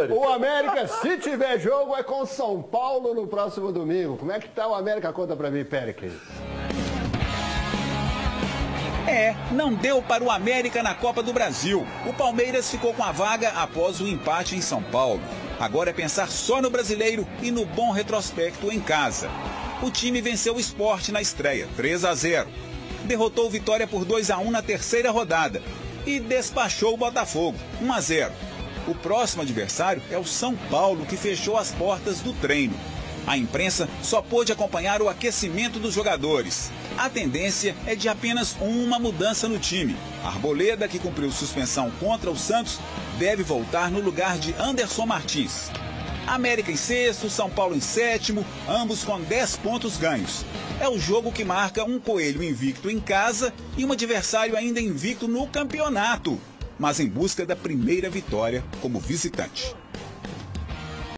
Libertadores. O América, se tiver jogo, é com São Paulo no próximo domingo. Como é que tá o América? Conta pra mim, Péricles. É, não deu para o América na Copa do Brasil. O Palmeiras ficou com a vaga após o empate em São Paulo. Agora é pensar só no brasileiro e no bom retrospecto em casa. O time venceu o esporte na estreia, 3 a 0. Derrotou o Vitória por 2 a 1 na terceira rodada e despachou o Botafogo, 1 a 0. O próximo adversário é o São Paulo, que fechou as portas do treino. A imprensa só pôde acompanhar o aquecimento dos jogadores. A tendência é de apenas uma mudança no time. Arboleda, que cumpriu suspensão contra o Santos, deve voltar no lugar de Anderson Martins. América em sexto, São Paulo em sétimo, ambos com 10 pontos ganhos. É o jogo que marca um coelho invicto em casa e um adversário ainda invicto no campeonato, mas em busca da primeira vitória como visitante.